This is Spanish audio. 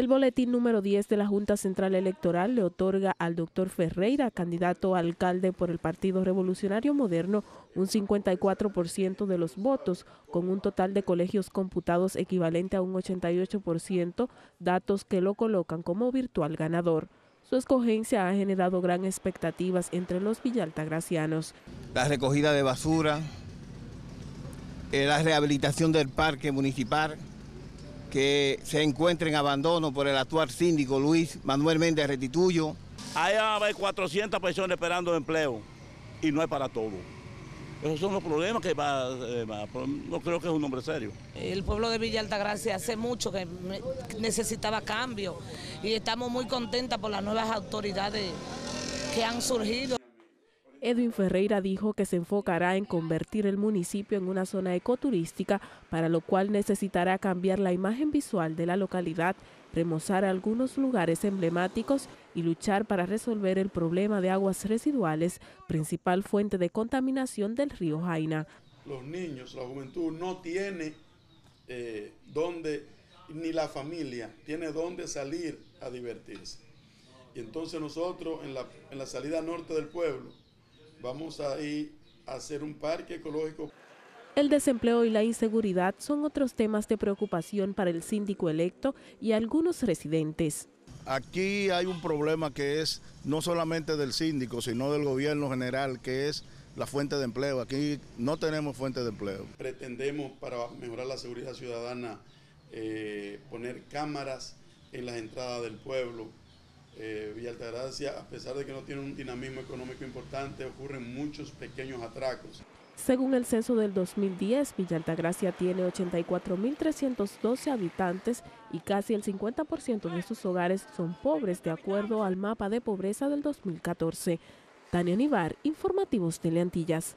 El boletín número 10 de la Junta Central Electoral le otorga al doctor Ferreira, candidato a alcalde por el Partido Revolucionario Moderno, un 54% de los votos, con un total de colegios computados equivalente a un 88%, datos que lo colocan como virtual ganador. Su escogencia ha generado gran expectativas entre los villaltagracianos. La recogida de basura, eh, la rehabilitación del parque municipal, que se encuentra en abandono por el actual síndico Luis Manuel Méndez Retituyo. Hay 400 personas esperando empleo y no es para todo. Esos son los problemas que va, eh, no creo que es un hombre serio. El pueblo de Villa Altagracia hace mucho que necesitaba cambio y estamos muy contentas por las nuevas autoridades que han surgido. Edwin Ferreira dijo que se enfocará en convertir el municipio en una zona ecoturística, para lo cual necesitará cambiar la imagen visual de la localidad, remozar algunos lugares emblemáticos y luchar para resolver el problema de aguas residuales, principal fuente de contaminación del río Jaina. Los niños, la juventud no tiene eh, donde, ni la familia tiene dónde salir a divertirse. Y entonces nosotros en la, en la salida norte del pueblo, vamos a ir a hacer un parque ecológico. El desempleo y la inseguridad son otros temas de preocupación para el síndico electo y algunos residentes. Aquí hay un problema que es no solamente del síndico, sino del gobierno general, que es la fuente de empleo. Aquí no tenemos fuente de empleo. Pretendemos, para mejorar la seguridad ciudadana, eh, poner cámaras en las entradas del pueblo, eh, Villa a pesar de que no tiene un dinamismo económico importante, ocurren muchos pequeños atracos. Según el censo del 2010, Villa Altagracia tiene 84.312 habitantes y casi el 50% de sus hogares son pobres de acuerdo al mapa de pobreza del 2014. Tania Nivar, Informativos Teleantillas.